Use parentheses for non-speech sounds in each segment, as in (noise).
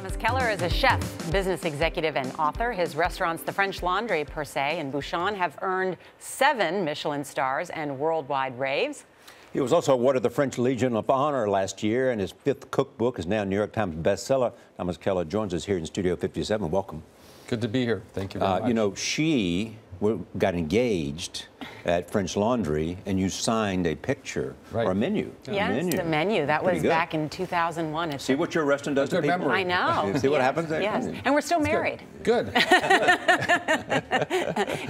Thomas Keller is a chef, business executive, and author. His restaurants, the French Laundry per se and Bouchon, have earned seven Michelin stars and worldwide raves. He was also awarded the French Legion of Honor last year, and his fifth cookbook is now a New York Times bestseller. Thomas Keller joins us here in Studio 57. Welcome. Good to be here. Thank you very uh, much. You know, she got engaged at French Laundry and you signed a picture right. or a menu. Yes, a menu. the menu. That Pretty was good. back in 2001. See what your restaurant does to people? Memory. I know. See what yes, happens there? Yes, and we're still married. Good. (laughs) it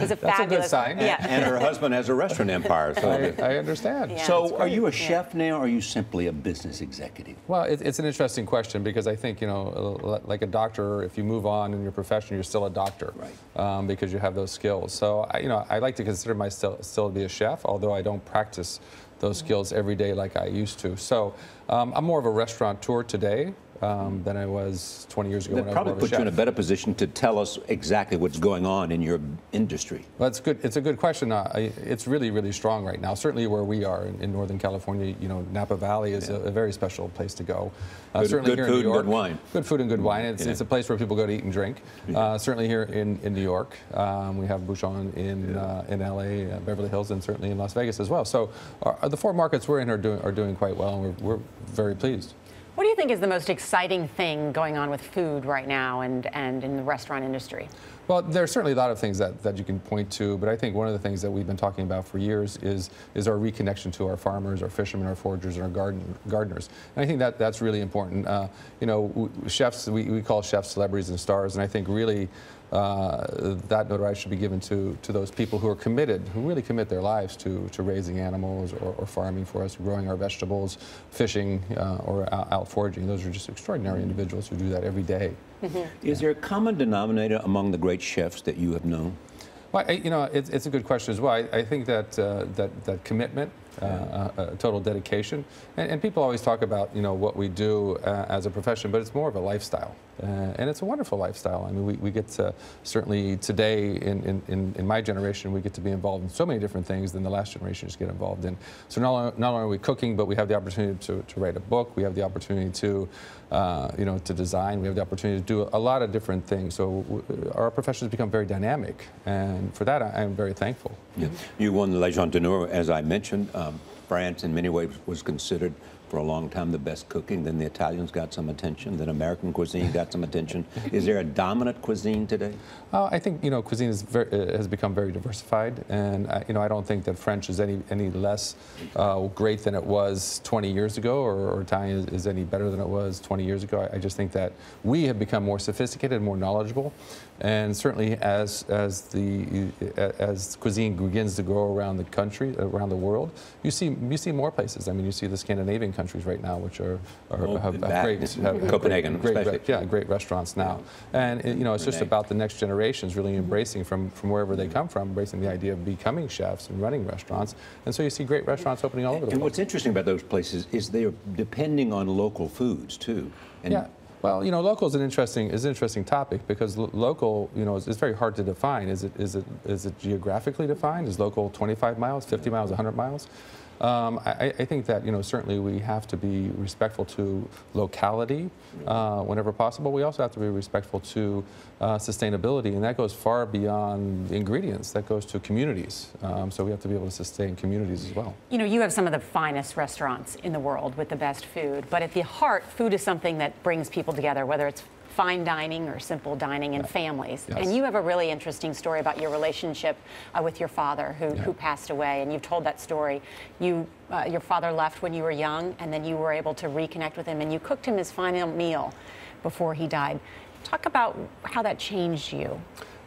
was a That's fabulous. a good sign. Yeah. And her husband has a restaurant empire. So, (laughs) I, I understand. Yeah. so are you a chef now or are you simply a business executive? Well, it, it's an interesting question because I think, you know, like a doctor, if you move on in your profession, you're still a doctor. Right. Um, because you have those skills. So, I, you know, I like to consider myself still be a chef, although I don't practice those skills every day like I used to. So um, I'm more of a restaurateur today um, than I was 20 years ago. That probably put you in a better position to tell us exactly what's going on in your industry. Well, it's good. It's a good question. Uh, I, it's really, really strong right now. Certainly where we are in, in Northern California, you know, Napa Valley is yeah. a, a, very special place to go. Uh, good, certainly good here food in New York, and good wine. Good food and good wine. It's, yeah. it's a place where people go to eat and drink. Yeah. Uh, certainly here in, in New York, um, we have Bouchon in uh, in LA, uh, Beverly Hills, and certainly in Las Vegas as well. So our, the four markets we're in are doing are doing quite well, and we're, we're very pleased. Think is the most exciting thing going on with food right now and, and in the restaurant industry? Well, there's certainly a lot of things that, that you can point to, but I think one of the things that we've been talking about for years is, is our reconnection to our farmers, our fishermen, our foragers, and our garden, gardeners. And I think that that's really important. Uh, you know, chefs, we, we call chefs celebrities and stars, and I think really uh, that notoriety should be given to, to those people who are committed, who really commit their lives to, to raising animals or, or farming for us, growing our vegetables, fishing, uh, or out, out, foraging. Those are just extraordinary individuals who do that every day. Mm -hmm. Is there a common denominator among the great chefs that you have known? Well, I, you know, it's, it's a good question as well. I, I think that, uh, that, that commitment, uh, uh, total dedication, and, and, people always talk about, you know, what we do uh, as a profession, but it's more of a lifestyle. Uh, and it's a wonderful lifestyle. I mean, we, we get to, certainly today in, in, in my generation, we get to be involved in so many different things than the last generation just get involved in. So not only, not only are we cooking, but we have the opportunity to, to write a book, we have the opportunity to, uh, you know, to design, we have the opportunity to do a lot of different things. So our profession has become very dynamic, and for that I am very thankful. Yeah. You won the Legion d'honneur, as I mentioned. Um, France, in many ways, was considered for a long time the best cooking. Then the Italians got some attention. Then American cuisine got some attention. (laughs) Is there a dominant cuisine today? Uh, I think you know cuisine very, uh, has become very diversified, and uh, you know I don't think that French is any any less uh, great than it was 20 years ago, or, or Italian is, is, any better than it was 20 years ago. I, I, just think that we have become more sophisticated, more knowledgeable, and certainly as as the as cuisine begins to grow around the country, around the world, you see you see more places. I mean, you see the Scandinavian countries right now, which are, are oh, have, have great have, Copenhagen, great, great yeah, great restaurants now, and you know it's just about the next generation generations really embracing from, from wherever they come from, embracing the idea of becoming chefs and running restaurants. And so you see great restaurants opening all over the and world. And what's interesting about those places is they're depending on local foods too. And yeah. Well, you know, local is an interesting is an interesting topic because lo local, you know, is, is, very hard to define. Is it is it is it geographically defined? Is local 25 miles, 50 miles, 100 miles? Um, I, I, think that you know certainly we have to be respectful to locality uh, whenever possible. We also have to be respectful to uh, sustainability, and that goes far beyond ingredients. That goes to communities. Um, so we have to be able to sustain communities as well. You know, you have some of the finest restaurants in the world with the best food, but at the heart, food is something that brings people together, whether it's fine dining or simple dining and families. Yes. And you have a really interesting story about your relationship uh, with your father who, yeah. who passed away. And you've told that story. You, uh, your father left when you were young, and then you were able to reconnect with him, and you cooked him his final meal before he died. Talk about how that changed you.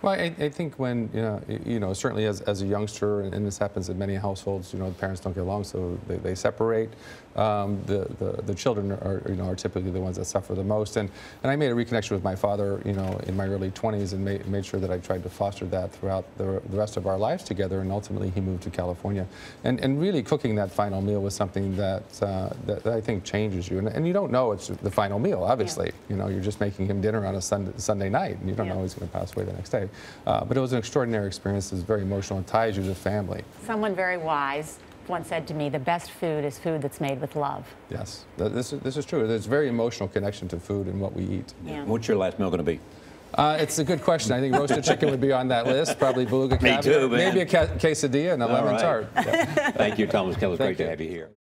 Well, I, I, think when, you know, you know certainly as, as a youngster, and, this happens in many households, you know, the parents don't get along, so they, they separate. Um, the, the, the, children are, you know, are typically the ones that suffer the most. And, and I made a reconnection with my father, you know, in my early 20s and made, made sure that I tried to foster that throughout the, the rest of our lives together. And ultimately, he moved to California. And, and really cooking that final meal was something that, uh, that, that, I think changes you. And, and you don't know it's the final meal, obviously. Yeah. You know, you're just making him dinner on a Sunday, Sunday night, and you don't yeah. know he's going to pass away the next day. Uh, but it was an extraordinary experience. It was very emotional and ties you to family. Someone very wise once said to me, the best food is food that's made with love. Yes, this is, this is true. There's a very emotional connection to food and what we eat. Yeah. What's your last meal going to be? Uh, it's a good question. I think roasted chicken would be on that list. Probably beluga (laughs) Me too, man. maybe a quesadilla and a All lemon right. tart. Yeah. (laughs) Thank you, Thomas Keller. Thank Great to have you here.